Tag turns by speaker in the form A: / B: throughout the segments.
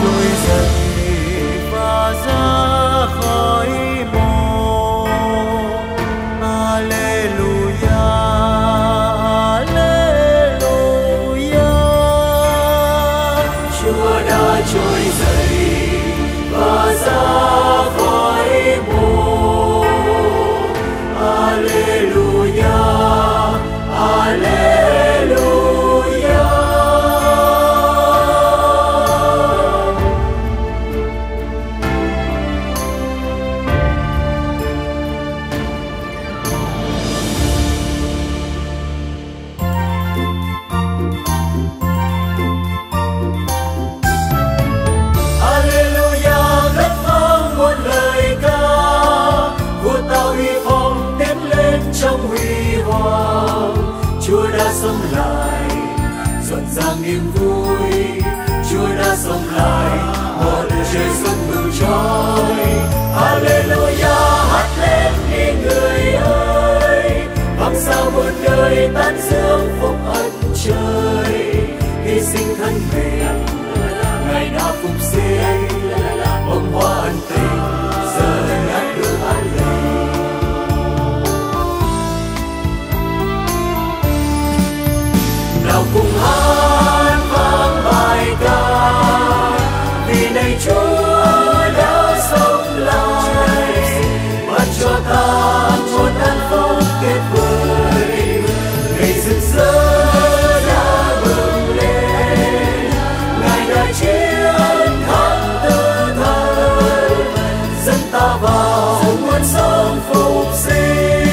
A: trôi dậy. Và ra khỏi mồ. Alleluia Alleluia Chúa đã trôi dậy và ra huy hoàng chúa đã sống lại dọn ràng niềm muôn sống phục sinh.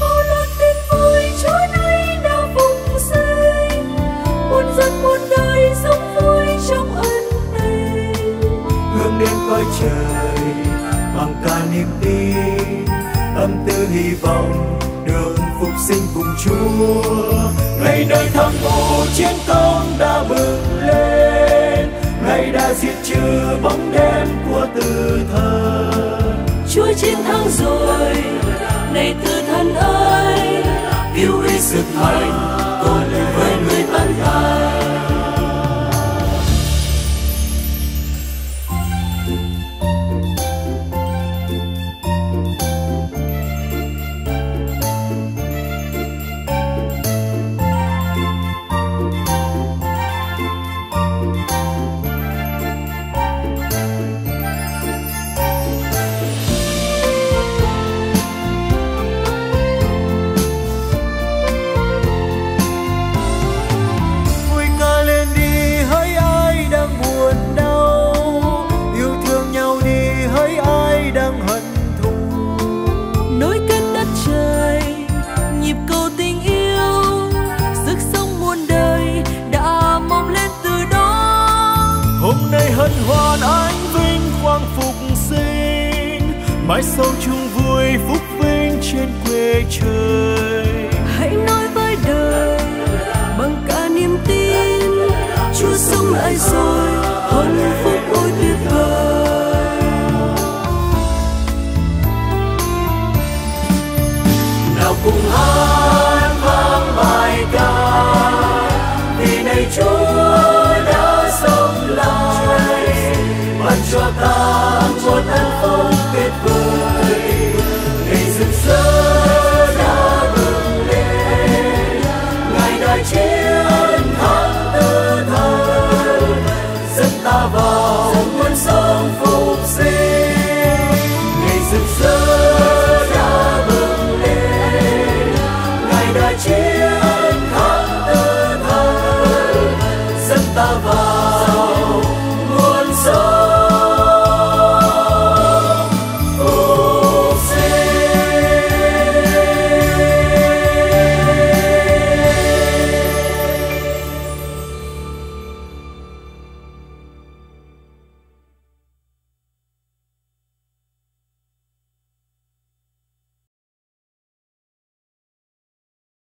B: Bao loan tin vui chúa nay đã phục sinh. Muôn dân muôn đời sống vui trong ân tình.
A: Hướng đến cõi trời bằng cả niềm tin, tâm tư hy vọng đường phục sinh cùng chúa. Ngày đời thắng ô chiến công đã bừng lên đã diệt trừ bóng đêm của từ thần.
B: Chúa chiến thắng rồi này từ thần ơi,
A: cứu uy sức thành mãi sâu chung vui phúc vinh trên quê trời.